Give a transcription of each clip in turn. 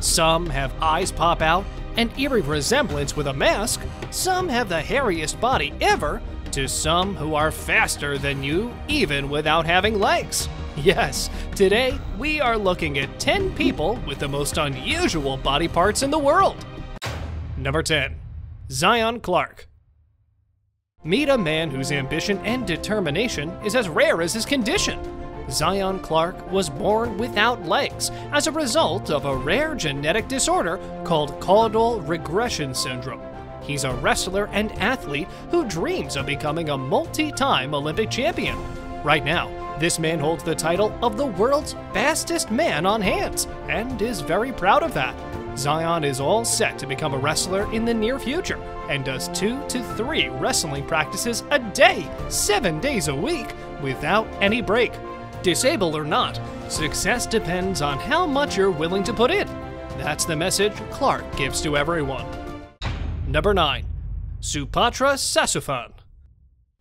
Some have eyes pop out, an eerie resemblance with a mask. Some have the hairiest body ever, to some who are faster than you, even without having legs. Yes, today we are looking at 10 people with the most unusual body parts in the world. Number 10. Zion Clark. Meet a man whose ambition and determination is as rare as his condition. Zion Clark was born without legs as a result of a rare genetic disorder called caudal regression syndrome. He's a wrestler and athlete who dreams of becoming a multi time Olympic champion. Right now, this man holds the title of the world's fastest man on hands and is very proud of that. Zion is all set to become a wrestler in the near future and does two to three wrestling practices a day, seven days a week, without any break. Disabled or not, success depends on how much you're willing to put in. That's the message Clark gives to everyone. Number 9. Supatra Sasuphan.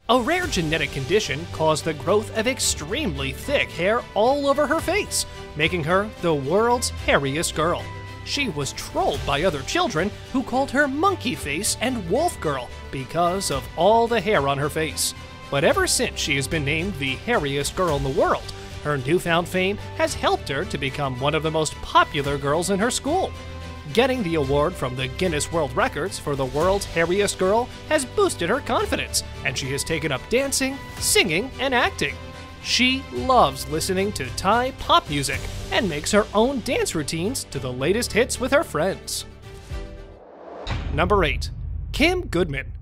A rare genetic condition caused the growth of extremely thick hair all over her face, making her the world's hairiest girl. She was trolled by other children who called her Monkey Face and Wolf Girl because of all the hair on her face. But ever since she has been named the hairiest girl in the world, her newfound fame has helped her to become one of the most popular girls in her school. Getting the award from the Guinness World Records for the world's hairiest girl has boosted her confidence, and she has taken up dancing, singing, and acting. She loves listening to Thai pop music and makes her own dance routines to the latest hits with her friends. Number 8. Kim Goodman.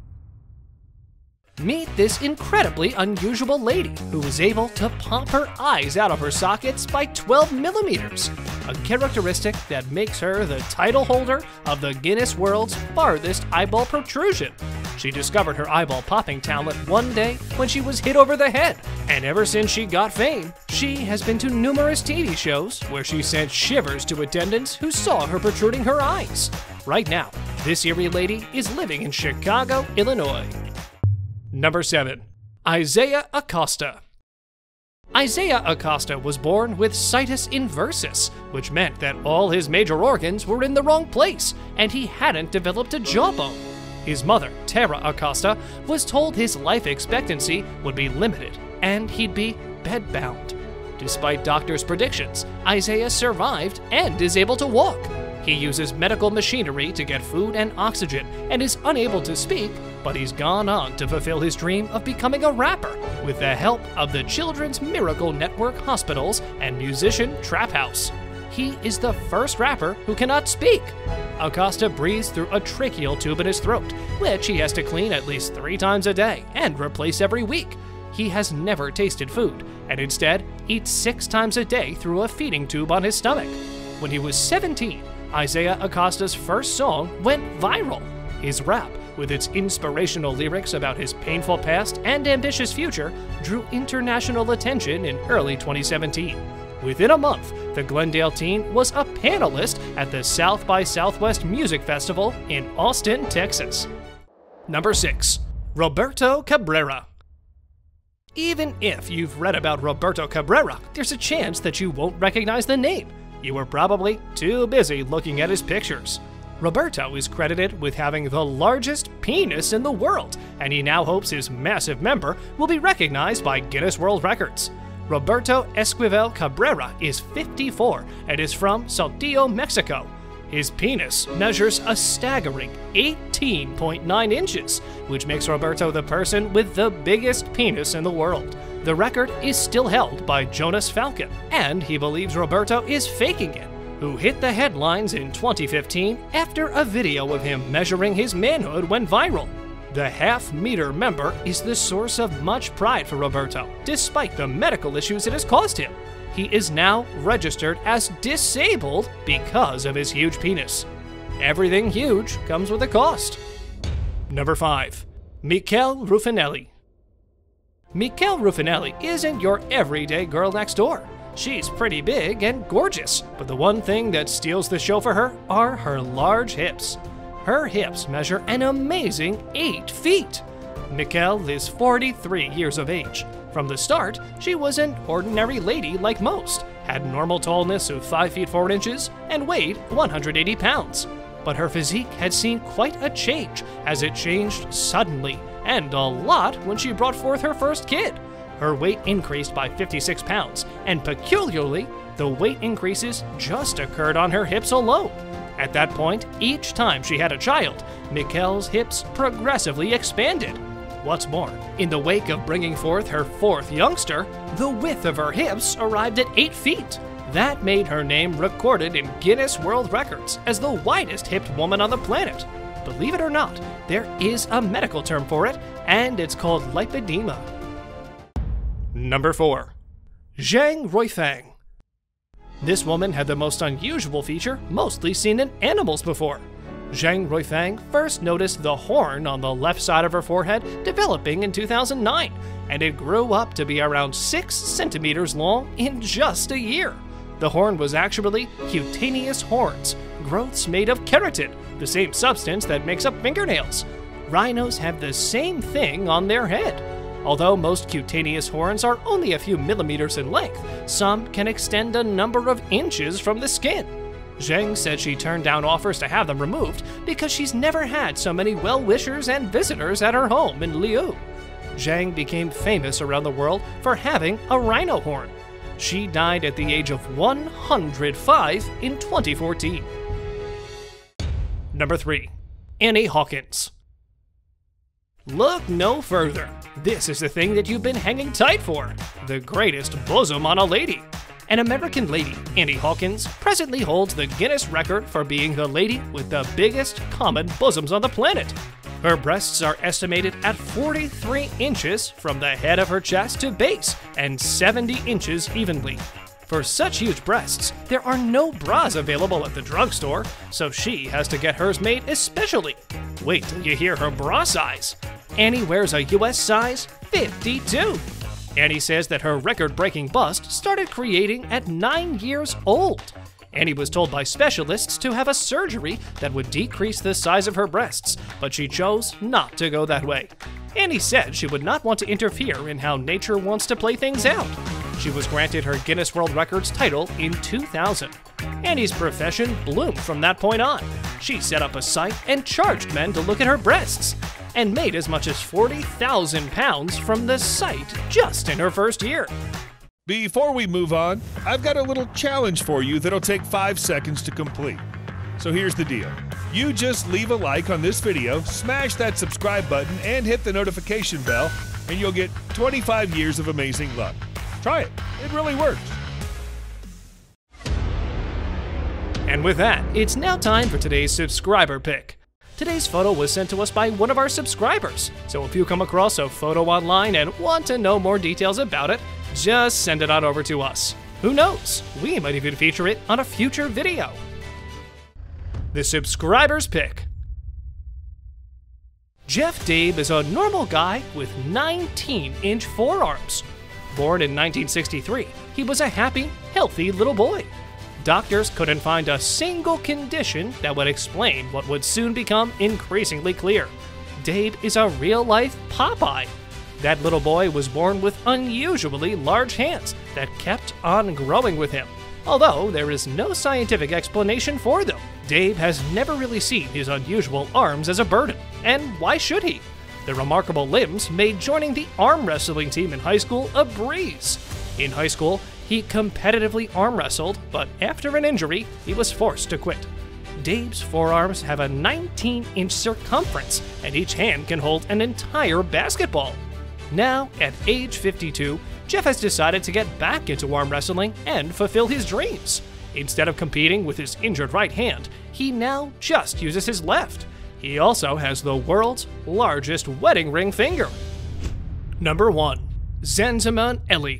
Meet this incredibly unusual lady who was able to pop her eyes out of her sockets by 12 millimeters, a characteristic that makes her the title holder of the Guinness World's farthest eyeball protrusion. She discovered her eyeball popping talent one day when she was hit over the head, and ever since she got fame, she has been to numerous TV shows where she sent shivers to attendants who saw her protruding her eyes. Right now, this eerie lady is living in Chicago, Illinois. Number 7. Isaiah Acosta. Isaiah Acosta was born with situs inversus, which meant that all his major organs were in the wrong place and he hadn't developed a jawbone. His mother, Tara Acosta, was told his life expectancy would be limited and he'd be bedbound. Despite doctors' predictions, Isaiah survived and is able to walk. He uses medical machinery to get food and oxygen and is unable to speak, but he's gone on to fulfill his dream of becoming a rapper with the help of the Children's Miracle Network hospitals and musician Trap House. He is the first rapper who cannot speak. Acosta breathes through a tracheal tube in his throat, which he has to clean at least three times a day and replace every week. He has never tasted food and instead eats six times a day through a feeding tube on his stomach. When he was 17, Isaiah Acosta's first song went viral. His rap, with its inspirational lyrics about his painful past and ambitious future, drew international attention in early 2017. Within a month, the Glendale teen was a panelist at the South by Southwest Music Festival in Austin, Texas. Number 6. Roberto Cabrera. Even if you've read about Roberto Cabrera, there's a chance that you won't recognize the name. You were probably too busy looking at his pictures. Roberto is credited with having the largest penis in the world, and he now hopes his massive member will be recognized by Guinness World Records. Roberto Esquivel Cabrera is 54 and is from Saltillo, Mexico. His penis measures a staggering 18.9 inches, which makes Roberto the person with the biggest penis in the world. The record is still held by Jonas Falcon, and he believes Roberto is faking it, who hit the headlines in 2015 after a video of him measuring his manhood went viral. The half meter member is the source of much pride for Roberto, despite the medical issues it has caused him. He is now registered as disabled because of his huge penis. Everything huge comes with a cost. Number 5. Mikel Ruffinelli. Mikel Ruffinelli isn't your everyday girl next door. She's pretty big and gorgeous, but the one thing that steals the show for her are her large hips. Her hips measure an amazing 8 feet. Mikel is 43 years of age. From the start, she was an ordinary lady like most, had normal tallness of 5 feet 4 inches, and weighed 180 pounds. But her physique had seen quite a change, as it changed suddenly, and a lot when she brought forth her first kid. Her weight increased by 56 pounds, and peculiarly, the weight increases just occurred on her hips alone. At that point, each time she had a child, Mikel's hips progressively expanded. What's more, in the wake of bringing forth her fourth youngster, the width of her hips arrived at 8 feet. That made her name recorded in Guinness World Records as the widest hipped woman on the planet. Believe it or not, there is a medical term for it, and it's called lipedema. Number 4. Zhang Ruifang. This woman had the most unusual feature mostly seen in animals before. Zhang Ruifang first noticed the horn on the left side of her forehead developing in 2009, and it grew up to be around 6 centimeters long in just a year. The horn was actually cutaneous horns, growths made of keratin, the same substance that makes up fingernails. Rhinos have the same thing on their head. Although most cutaneous horns are only a few millimeters in length, some can extend a number of inches from the skin. Zheng said she turned down offers to have them removed because she's never had so many well wishers and visitors at her home in Liu. Zhang became famous around the world for having a rhino horn. She died at the age of 105 in 2014. Number 3. Annie Hawkins. Look no further. This is the thing that you've been hanging tight for the greatest bosom on a lady. An American lady, Annie Hawkins, presently holds the Guinness record for being the lady with the biggest common bosoms on the planet. Her breasts are estimated at 43 inches from the head of her chest to base and 70 inches evenly. For such huge breasts, there are no bras available at the drugstore, so she has to get hers made especially. Wait till you hear her bra size. Annie wears a US size 52. Annie says that her record breaking bust started creating at 9 years old. Annie was told by specialists to have a surgery that would decrease the size of her breasts, but she chose not to go that way. Annie said she would not want to interfere in how nature wants to play things out. She was granted her Guinness World Records title in 2000. Annie's profession bloomed from that point on. She set up a site and charged men to look at her breasts, and made as much as 40,000 pounds from the site just in her first year. Before we move on, I've got a little challenge for you that'll take five seconds to complete. So here's the deal. You just leave a like on this video, smash that subscribe button, and hit the notification bell, and you'll get 25 years of amazing luck. Try it. It really works. And with that, it's now time for today's subscriber pick. Today's photo was sent to us by one of our subscribers, so if you come across a photo online and want to know more details about it, just send it on over to us. Who knows? We might even feature it on a future video. The subscriber's pick. Jeff Dabe is a normal guy with 19 inch forearms. Born in 1963, he was a happy, healthy little boy. Doctors couldn't find a single condition that would explain what would soon become increasingly clear. Dave is a real life Popeye. That little boy was born with unusually large hands that kept on growing with him. Although there is no scientific explanation for them, Dave has never really seen his unusual arms as a burden. And why should he? The remarkable limbs made joining the arm wrestling team in high school a breeze. In high school, he competitively arm wrestled, but after an injury, he was forced to quit. Dabe's forearms have a 19 inch circumference, and each hand can hold an entire basketball. Now, at age 52, Jeff has decided to get back into arm wrestling and fulfill his dreams. Instead of competing with his injured right hand, he now just uses his left. He also has the world's largest wedding ring finger. Number 1. Zanziman Eli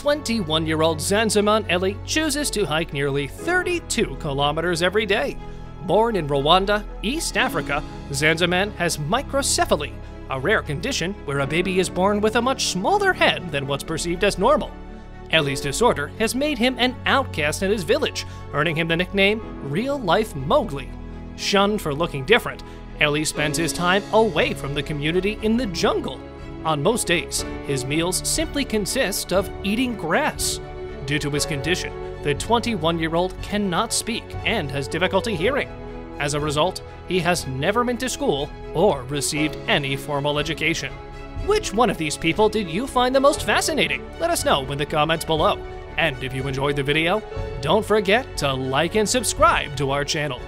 21 year old Zanziman Eli chooses to hike nearly 32 kilometers every day. Born in Rwanda, East Africa, Zanziman has microcephaly, a rare condition where a baby is born with a much smaller head than what's perceived as normal. Eli's disorder has made him an outcast in his village, earning him the nickname Real Life Mowgli. Shunned for looking different, Eli spends his time away from the community in the jungle. On most days, his meals simply consist of eating grass. Due to his condition, the 21 year old cannot speak and has difficulty hearing. As a result, he has never been to school or received any formal education. Which one of these people did you find the most fascinating? Let us know in the comments below. And if you enjoyed the video, don't forget to like and subscribe to our channel.